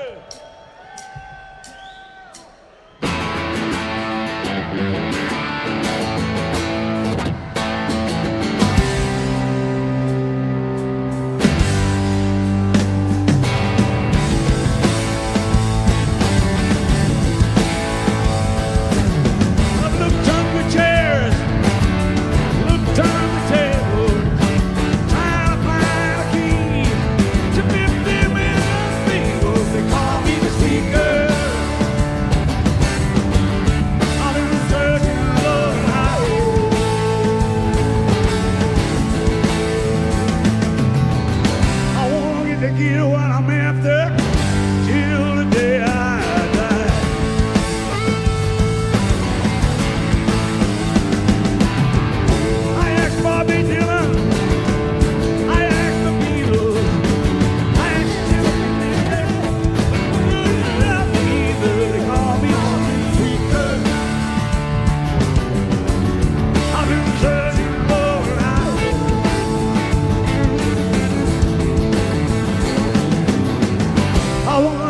you while I'm